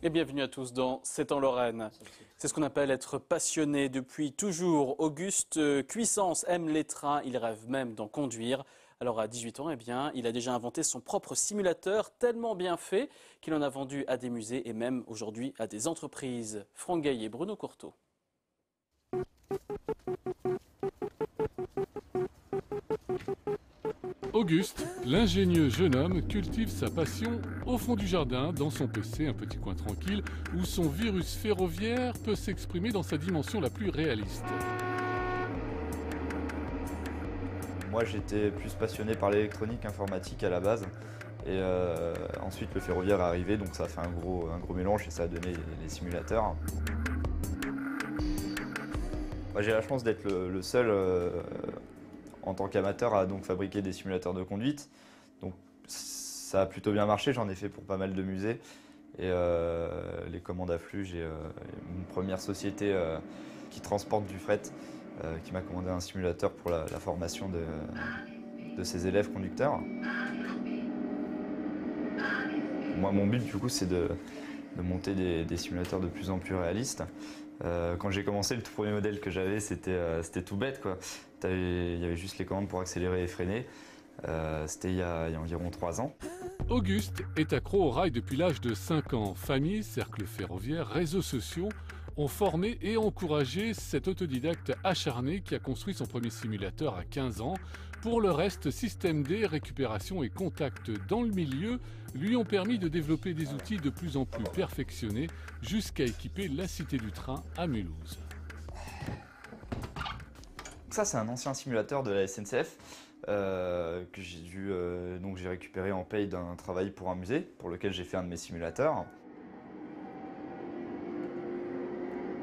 Et bienvenue à tous dans C'est en Lorraine. C'est ce qu'on appelle être passionné depuis toujours. Auguste Cuissance aime les trains, il rêve même d'en conduire. Alors à 18 ans, eh bien, il a déjà inventé son propre simulateur tellement bien fait qu'il en a vendu à des musées et même aujourd'hui à des entreprises. Franck Gaillet et Bruno Courteau. Auguste, l'ingénieux jeune homme, cultive sa passion au fond du jardin, dans son PC, un petit coin tranquille, où son virus ferroviaire peut s'exprimer dans sa dimension la plus réaliste. Moi j'étais plus passionné par l'électronique informatique à la base. Et euh, ensuite le ferroviaire est arrivé, donc ça a fait un gros, mélange et ça a donné les, simulateurs. J'ai la chance d'être le, seul euh, en tant qu'amateur à donc fabriquer des simulateurs de conduite. Donc ça a plutôt bien marché, j'en ai fait pour pas mal de musées. Et euh, les commandes à flux, j'ai euh, une première société euh, qui transporte du fret qui m'a commandé un simulateur pour la, formation de, de, ses élèves conducteurs. Moi, mon but, du coup, c'est de, monter des, simulateurs de plus en plus réalistes. Quand j'ai commencé, le tout premier modèle que j'avais, c'était tout bête. Il y avait juste les commandes pour accélérer et freiner. Euh, c'était il, y a environ 3 ans. Auguste est accro au rail depuis l'âge de 5 ans. Famille, cercle ferroviaire, réseaux sociaux ont formé et encouragé cet autodidacte acharné qui a construit son premier simulateur à 15 ans. Pour le reste, système D, récupération et contact dans le milieu lui ont permis de développer des outils de plus en plus perfectionnés jusqu'à équiper la Cité du Train à Mulhouse ça, c'est un ancien simulateur de la SNCF euh, que j'ai euh, j'ai récupéré en paye d'un travail pour un musée pour lequel j'ai fait un de mes simulateurs.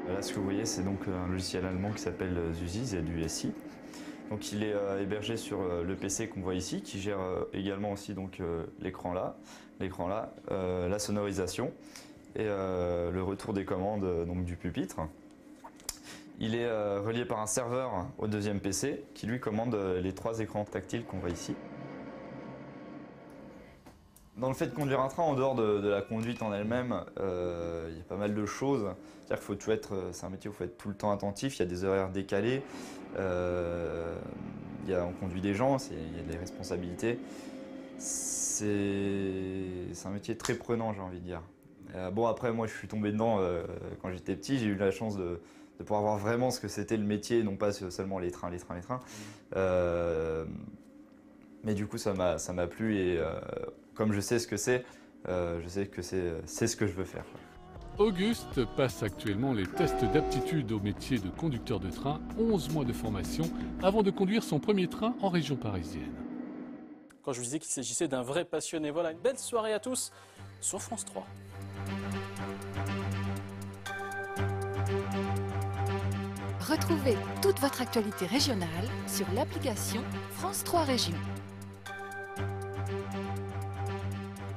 Là, ce que vous voyez, c'est donc un logiciel allemand qui s'appelle Zuzi, ZUSI. Donc, il est euh, hébergé sur le PC qu'on voit ici, qui gère également aussi donc l'écran là, l'écran là, la sonorisation et le retour des commandes donc du pupitre. Il est euh, relié par un serveur au deuxième PC qui lui commande euh, les trois écrans tactiles qu'on voit ici. Dans le fait de conduire un train, en dehors de, la conduite en elle-même, euh, il y a pas mal de choses. C'est-à-dire qu'il faut tout être, c'est un métier où il faut être tout le temps attentif. Il y a des horaires décalés. il y a, on conduit des gens, il y a des responsabilités. C'est, un métier très prenant, j'ai envie de dire. bon, après, moi, je suis tombé dedans quand j'étais petit. J'ai eu la chance de, de pouvoir voir vraiment ce que c'était le métier, non pas seulement les trains, les trains, les trains. Mais du coup, ça m'a plu et euh, comme je sais ce que c'est, euh, je sais que c'est ce que je veux faire. Auguste passe actuellement les tests d'aptitude au métier de conducteur de train, 11 mois de formation, avant de conduire son premier train en région parisienne. Quand je vous disais qu'il s'agissait d'un vrai passionné, voilà, une belle soirée à tous sur France 3. Retrouvez toute votre actualité régionale sur l'application France 3 Régions. thank you